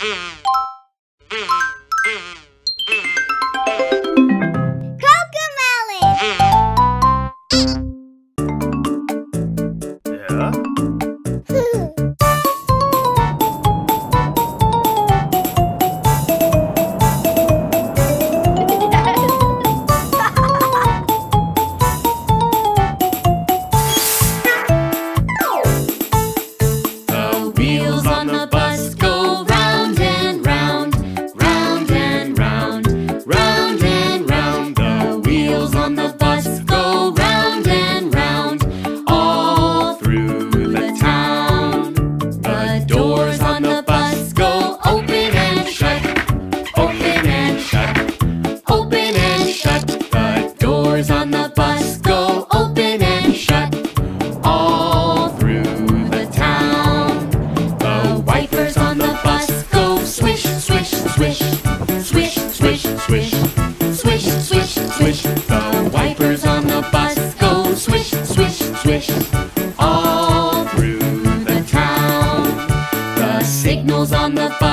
Mm-hmm. Signals on the phone.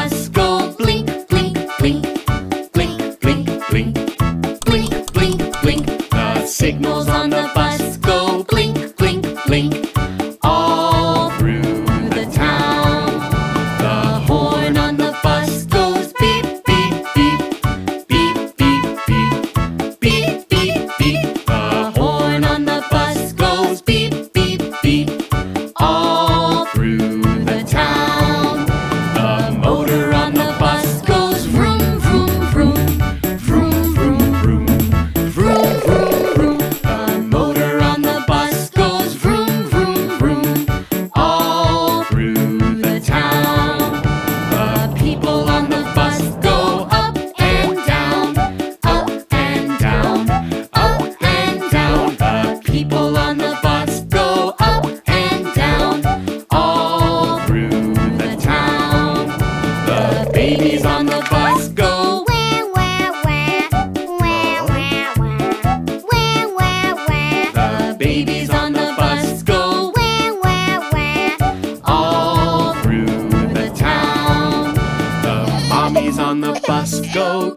on the bus go.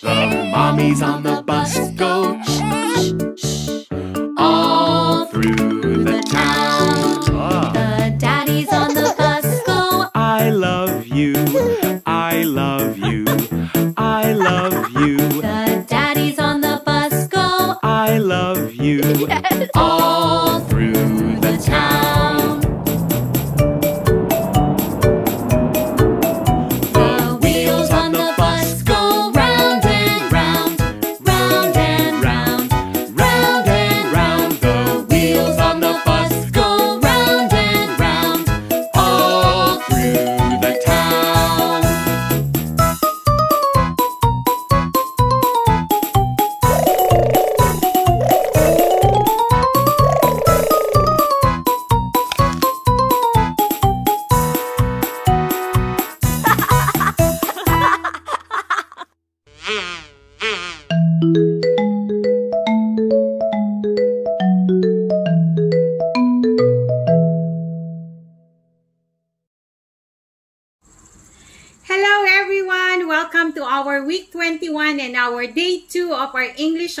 The mommy's on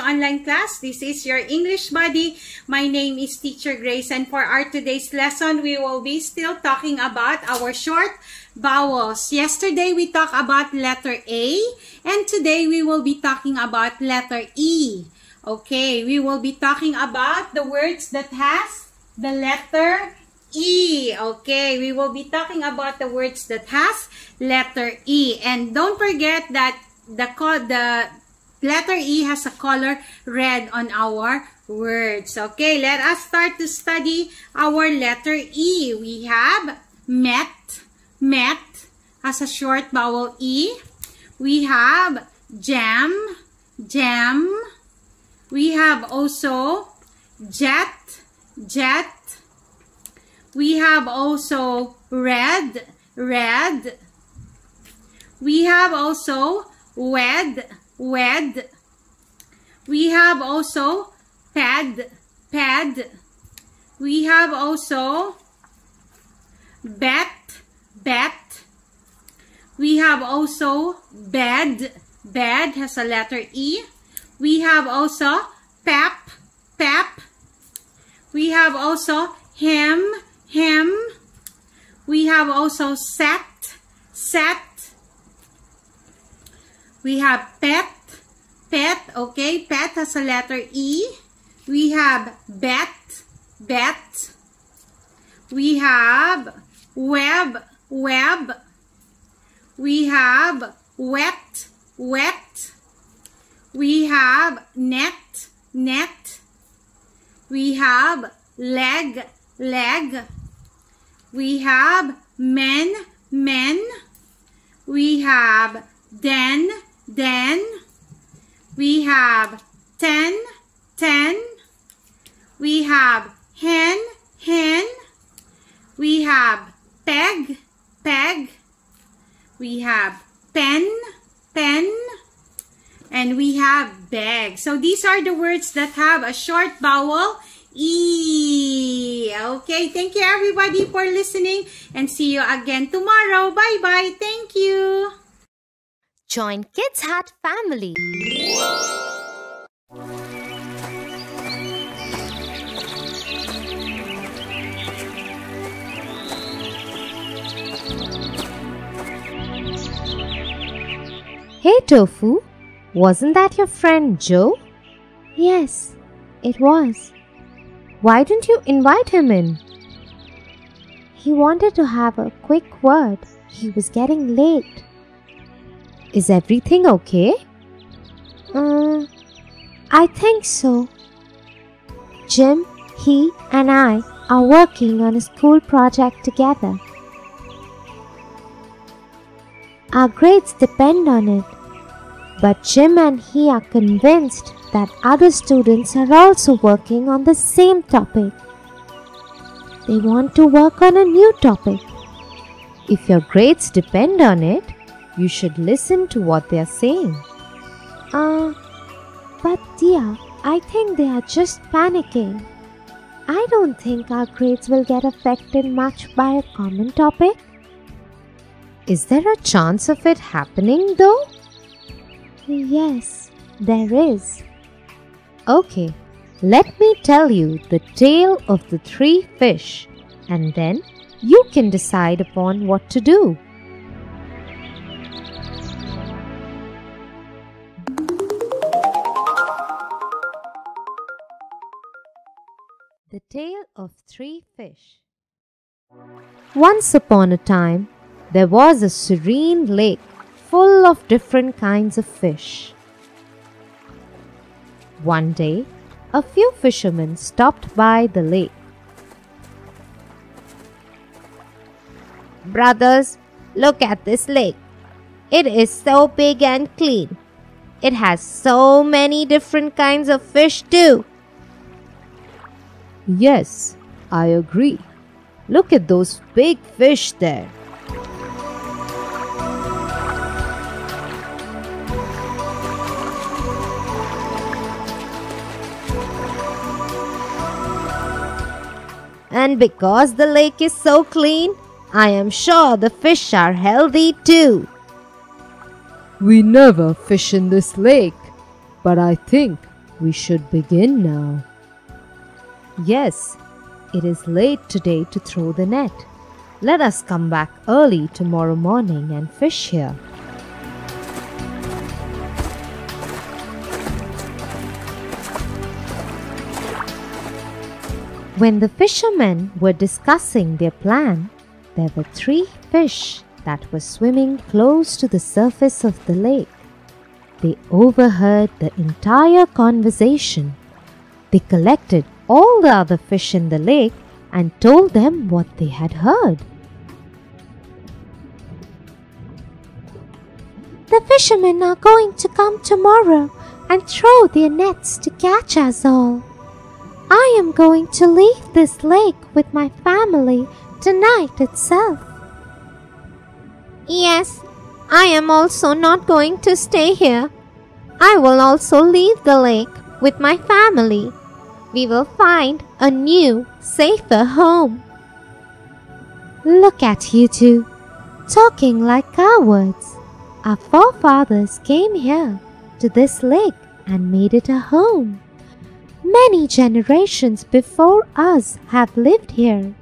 online class. This is your English buddy. My name is Teacher Grace and for our today's lesson, we will be still talking about our short vowels. Yesterday, we talked about letter A and today we will be talking about letter E. Okay, we will be talking about the words that has the letter E. Okay, we will be talking about the words that has letter E. And don't forget that the the letter E has a color red on our words. Okay, let us start to study our letter E. We have met, met as a short vowel E. We have jam, jam. We have also jet, jet. We have also red, red. We have also wed, wed. We have also pad, pad. We have also bet, bet. We have also bed, bed has a letter E. We have also pep, pep. We have also him, him. We have also set, set. We have pet, pet, okay? Pet has a letter E. We have bet, bet. We have web, web. We have wet, wet. We have net, net. We have leg, leg. We have men, men. We have den, den. We have ten, ten. We have hen, hen. We have peg, peg. We have pen, pen. And we have bag. So these are the words that have a short vowel E. Okay, thank you everybody for listening and see you again tomorrow. Bye-bye. Thank you. Join Kids Hut family. Hey Tofu, wasn't that your friend Joe? Yes, it was. Why didn't you invite him in? He wanted to have a quick word. He was getting late. Is everything okay? Uh, I think so. Jim, he, and I are working on a school project together. Our grades depend on it. But Jim and he are convinced that other students are also working on the same topic. They want to work on a new topic. If your grades depend on it, you should listen to what they are saying. Uh, but dear, I think they are just panicking. I don't think our grades will get affected much by a common topic. Is there a chance of it happening though? Yes, there is. Okay, let me tell you the tale of the three fish and then you can decide upon what to do. The Tale of Three Fish Once upon a time, there was a serene lake full of different kinds of fish. One day, a few fishermen stopped by the lake. Brothers, look at this lake. It is so big and clean. It has so many different kinds of fish too. Yes, I agree. Look at those big fish there. And because the lake is so clean, I am sure the fish are healthy too. We never fish in this lake, but I think we should begin now. Yes, it is late today to throw the net. Let us come back early tomorrow morning and fish here. When the fishermen were discussing their plan, there were three fish that were swimming close to the surface of the lake. They overheard the entire conversation. They collected all the other fish in the lake and told them what they had heard. The fishermen are going to come tomorrow and throw their nets to catch us all. I am going to leave this lake with my family tonight itself. Yes, I am also not going to stay here. I will also leave the lake with my family. we will find a new, safer home. Look at you two, talking like cowards. Our forefathers came here to this lake and made it a home. Many generations before us have lived here.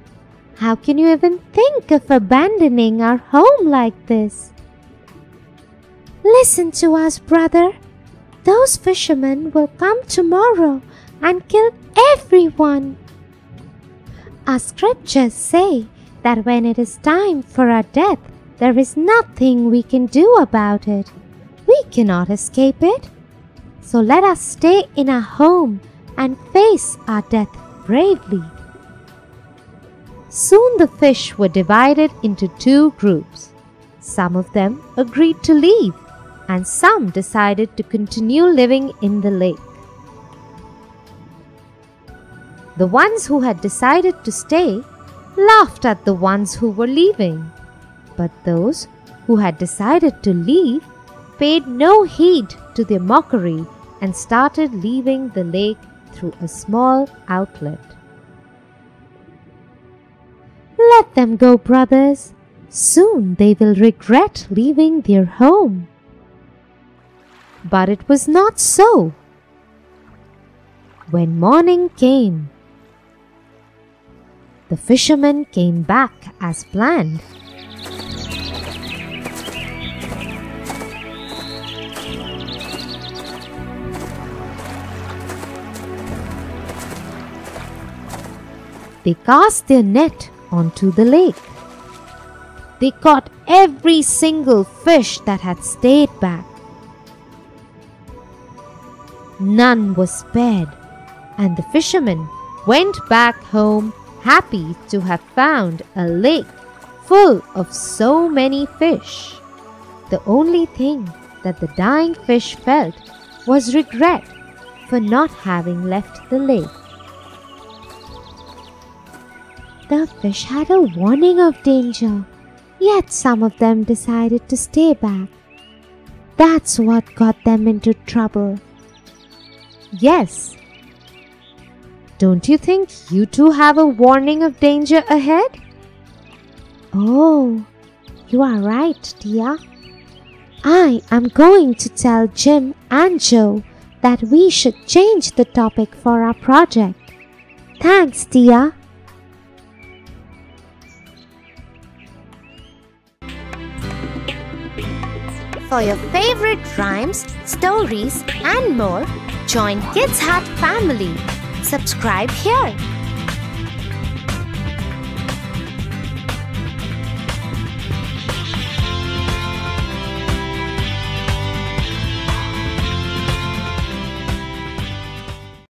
How can you even think of abandoning our home like this? Listen to us, brother. Those fishermen will come tomorrow and kill everyone. Our scriptures say that when it is time for our death, there is nothing we can do about it. We cannot escape it. So let us stay in our home and face our death bravely. Soon the fish were divided into two groups. Some of them agreed to leave, and some decided to continue living in the lake. The ones who had decided to stay laughed at the ones who were leaving. But those who had decided to leave paid no heed to their mockery and started leaving the lake through a small outlet. Let them go, brothers. Soon they will regret leaving their home. But it was not so. When morning came, the fishermen came back as planned. They cast their net onto the lake. They caught every single fish that had stayed back. None was spared, and the fishermen went back home happy to have found a lake full of so many fish. The only thing that the dying fish felt was regret for not having left the lake. The fish had a warning of danger, yet some of them decided to stay back. That's what got them into trouble. Yes, don't you think you two have a warning of danger ahead? Oh, you are right, dear. I am going to tell Jim and Joe that we should change the topic for our project. Thanks, dear. For your favorite rhymes, stories, and more, join Kids Hut family subscribe here.